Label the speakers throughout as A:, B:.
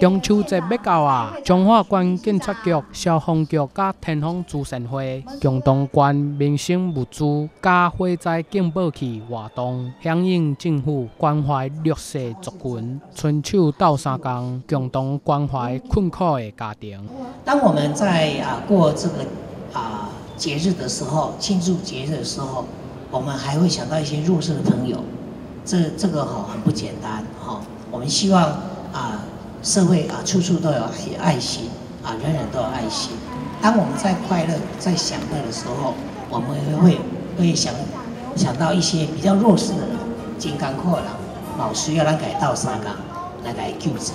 A: 中秋节要到啊！彰化县警察局、消防局、甲天风慈善会共同关民生物资、甲火灾警报器活动，响应政府关怀弱势族群，春手斗三工，共同关怀困苦的家庭。
B: 当我们在啊过这个啊节日的时候，庆祝节日的时候，我们还会想到一些弱势的朋友，这这个哈很不简单哈。我们希望啊。社会啊，处处都有爱爱心啊，人人都有爱心。当我们在快乐、在享乐的时候，我们会会想想到一些比较弱势的人，金刚阔了，老师要来改道三纲来来救治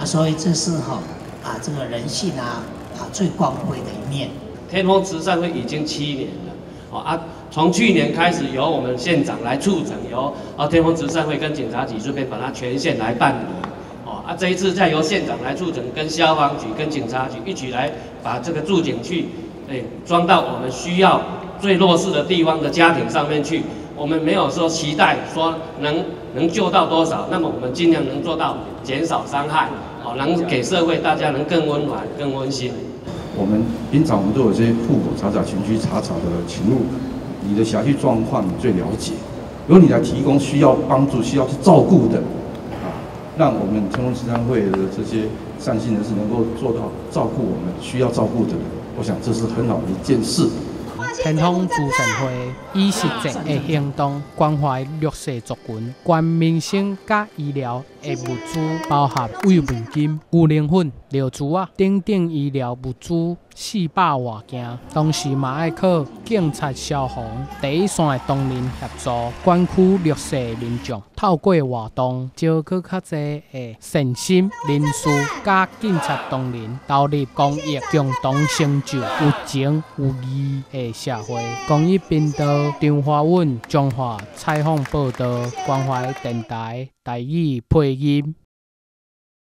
B: 啊。所以这是哈啊，这个人性啊啊最光辉的一面。
C: 天风慈善会已经七年了，哦啊，从去年开始由我们县长来促成，由啊天风慈善会跟警察局这边把它全县来办理。啊，这一次再由县长来促成，跟消防局、跟警察局一起来把这个助警去，哎，装到我们需要最弱势的地方的家庭上面去。我们没有说期待说能能救到多少，那么我们尽量能做到减少伤害，好，能给社会大家能更温暖、更温馨。
D: 我们平常我们都有这些户口查查、群居查查的勤务，你的辖区状况你最了解，由你来提供需要帮助、需要去照顾的。让我们天空慈善会的这些善心人士能够做到照顾我们需要照顾的人，我想这是很好的一件事。
A: 天空慈善会以实际的行动关怀弱势族群，关民生加医疗的物资，包含慰问金、牛奶粉、尿珠啊等等医疗物资。四百外件，同时嘛爱靠警察、消防第一线的同仁协助，管区弱势民众透过活动，招去较侪的善心人士，甲警察同仁投入公益，共同成就有情有义的社会。公益频道张华文、中华采访报道，关怀电台台语配音。